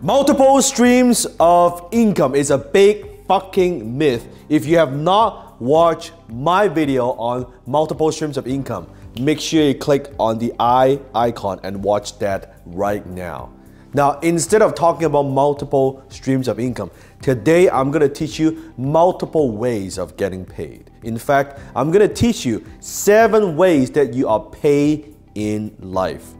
Multiple streams of income is a big fucking myth. If you have not watched my video on multiple streams of income, make sure you click on the eye icon and watch that right now. Now, instead of talking about multiple streams of income, today I'm gonna teach you multiple ways of getting paid. In fact, I'm gonna teach you seven ways that you are paid in life.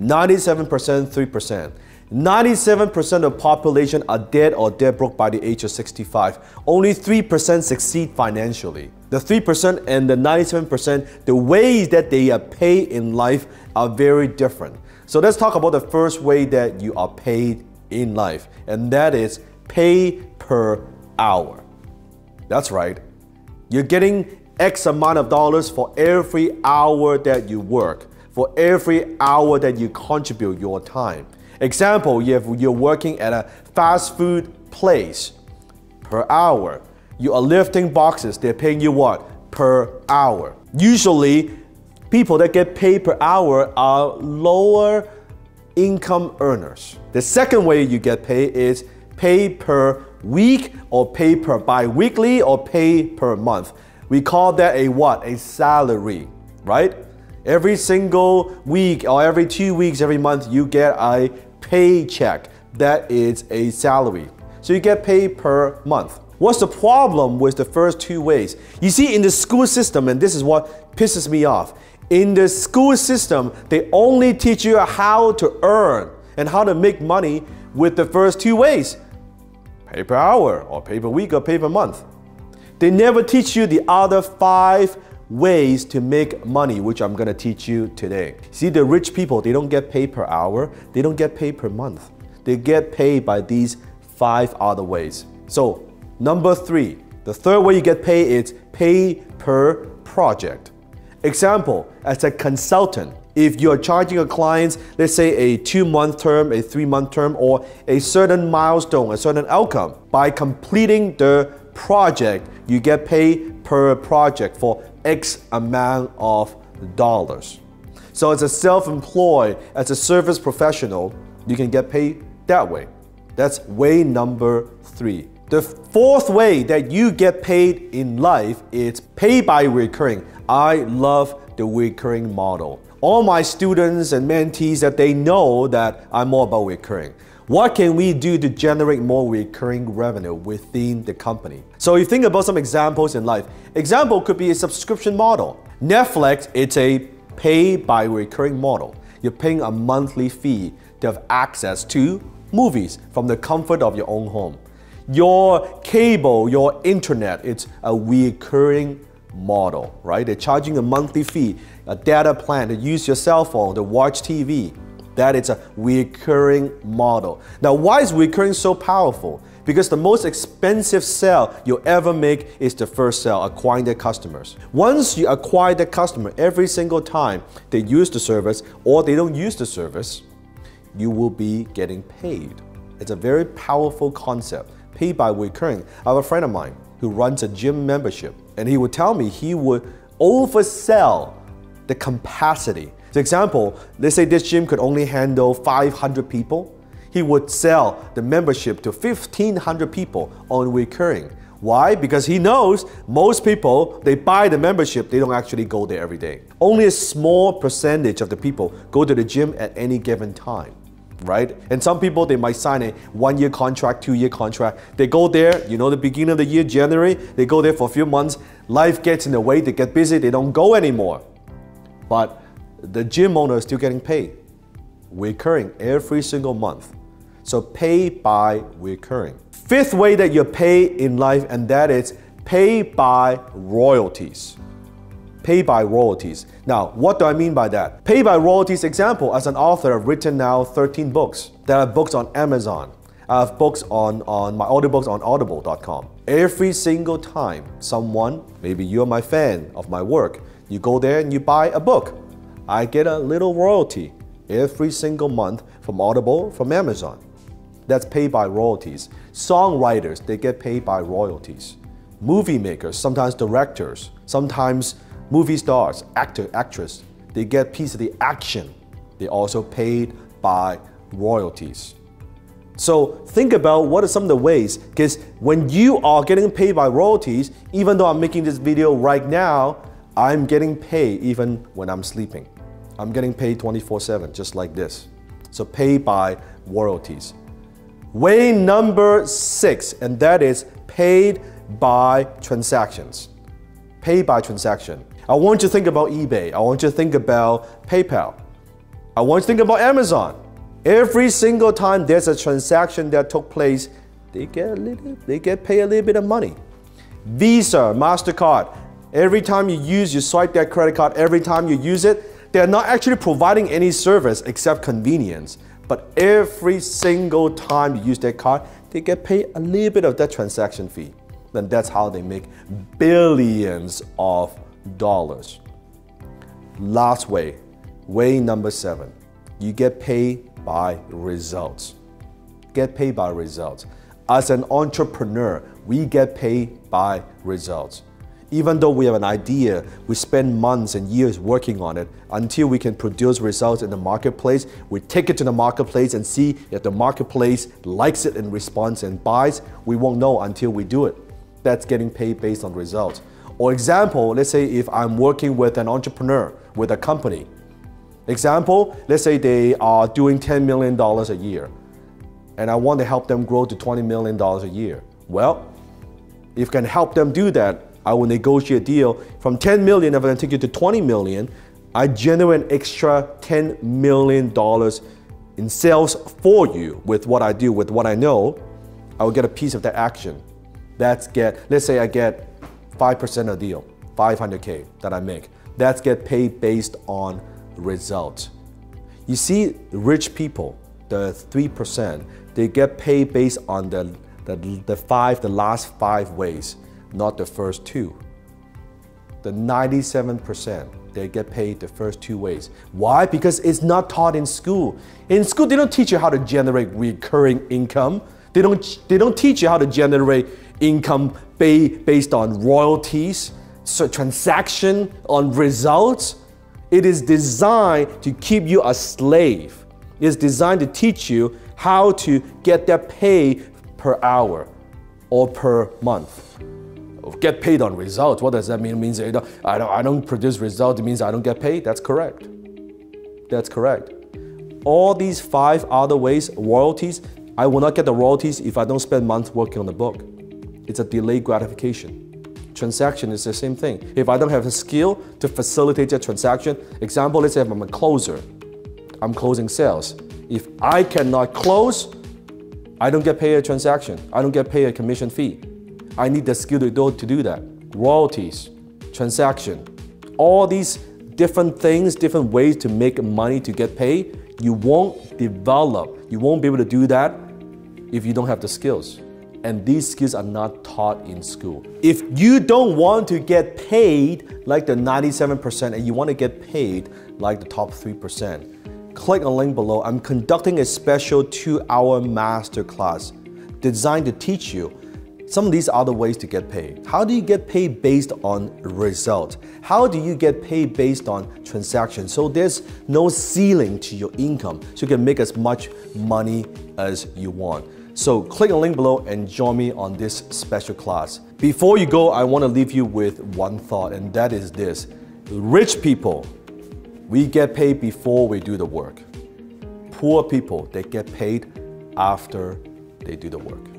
97%, 3%. 97% of population are dead or dead broke by the age of 65. Only 3% succeed financially. The 3% and the 97%, the ways that they are paid in life are very different. So let's talk about the first way that you are paid in life, and that is pay per hour. That's right. You're getting X amount of dollars for every hour that you work, for every hour that you contribute your time. Example, if you're working at a fast food place per hour, you are lifting boxes, they're paying you what? Per hour. Usually, people that get paid per hour are lower income earners. The second way you get paid is pay per week or pay per bi-weekly or pay per month. We call that a what? A salary, right? Every single week or every two weeks, every month, you get a paycheck. That is a salary. So you get paid per month. What's the problem with the first two ways? You see, in the school system, and this is what pisses me off, in the school system, they only teach you how to earn and how to make money with the first two ways pay per hour, or pay per week, or pay per month. They never teach you the other five ways to make money, which I'm gonna teach you today. See, the rich people, they don't get paid per hour, they don't get paid per month. They get paid by these five other ways. So, number three, the third way you get paid is pay per project. Example, as a consultant, if you're charging a client, let's say a two month term, a three month term, or a certain milestone, a certain outcome, by completing the project, you get paid per project for X amount of dollars. So as a self-employed, as a service professional, you can get paid that way. That's way number three. The fourth way that you get paid in life is pay by recurring. I love the recurring model. All my students and mentees that they know that I'm more about recurring. What can we do to generate more recurring revenue within the company? So you think about some examples in life. Example could be a subscription model. Netflix, it's a pay by recurring model. You're paying a monthly fee to have access to movies from the comfort of your own home. Your cable, your internet, it's a recurring model, right? They're charging a monthly fee, a data plan to use your cell phone to watch TV. That is a recurring model. Now, why is recurring so powerful? Because the most expensive sale you'll ever make is the first sale, acquiring the customers. Once you acquire the customer, every single time they use the service or they don't use the service, you will be getting paid. It's a very powerful concept, paid by recurring. I have a friend of mine who runs a gym membership, and he would tell me he would oversell the capacity for example, let's say this gym could only handle 500 people. He would sell the membership to 1,500 people on recurring. Why? Because he knows most people, they buy the membership, they don't actually go there every day. Only a small percentage of the people go to the gym at any given time right? And some people they might sign a one year contract, two year contract. They go there, you know, the beginning of the year, January, they go there for a few months. Life gets in the way, they get busy, they don't go anymore. But the gym owner is still getting paid, recurring every single month. So pay by recurring. Fifth way that you're paid in life, and that is pay by royalties. Pay by royalties. Now, what do I mean by that? Pay by royalties, example, as an author, I've written now 13 books. There are books on Amazon. I have books on, on my audiobooks on audible.com. Every single time someone, maybe you're my fan of my work, you go there and you buy a book. I get a little royalty every single month from Audible, from Amazon. That's paid by royalties. Songwriters, they get paid by royalties. Movie makers, sometimes directors, sometimes movie stars, actor, actress, they get piece of the action. They also paid by royalties. So think about what are some of the ways, because when you are getting paid by royalties, even though I'm making this video right now, I'm getting paid even when I'm sleeping. I'm getting paid 24-7, just like this. So paid by royalties. Way number six, and that is paid by transactions. Paid by transaction. I want you to think about eBay. I want you to think about PayPal. I want you to think about Amazon. Every single time there's a transaction that took place, they get a little, they get paid a little bit of money. Visa, MasterCard, every time you use, you swipe that credit card, every time you use it, they're not actually providing any service except convenience. But every single time you use that card, they get paid a little bit of that transaction fee. Then that's how they make billions of. Last way, way number seven, you get paid by results. Get paid by results. As an entrepreneur, we get paid by results. Even though we have an idea, we spend months and years working on it until we can produce results in the marketplace. We take it to the marketplace and see if the marketplace likes it and responds and buys. We won't know until we do it. That's getting paid based on results. Or example, let's say if I'm working with an entrepreneur, with a company, Example, let's say they are doing $10 million a year and I want to help them grow to $20 million a year. Well, if I can help them do that, I will negotiate a deal from 10 million, if I can take you to 20 million, I generate an extra $10 million in sales for you with what I do, with what I know, I will get a piece of that action. That's get, let's say I get 5% of deal, 500K that I make. That's get paid based on result. You see, rich people, the 3%, they get paid based on the, the, the five, the last five ways, not the first two. The 97%, they get paid the first two ways. Why? Because it's not taught in school. In school, they don't teach you how to generate recurring income. They don't, they don't teach you how to generate income based on royalties, so transaction on results. It is designed to keep you a slave. It is designed to teach you how to get that pay per hour or per month. Get paid on results. What does that mean? It means I don't, I don't, I don't produce results. It means I don't get paid. That's correct. That's correct. All these five other ways, royalties, I will not get the royalties if I don't spend months working on the book. It's a delayed gratification. Transaction is the same thing. If I don't have a skill to facilitate that transaction, example, let's say I'm a closer, I'm closing sales. If I cannot close, I don't get paid a transaction. I don't get paid a commission fee. I need the skill to do, to do that. Royalties, transaction, all these different things, different ways to make money to get paid, you won't develop, you won't be able to do that if you don't have the skills and these skills are not taught in school. If you don't want to get paid like the 97% and you want to get paid like the top 3%, click on the link below. I'm conducting a special two-hour masterclass designed to teach you some of these other ways to get paid. How do you get paid based on result? How do you get paid based on transaction? So there's no ceiling to your income, so you can make as much money as you want. So click the link below and join me on this special class. Before you go, I want to leave you with one thought, and that is this. Rich people, we get paid before we do the work. Poor people, they get paid after they do the work.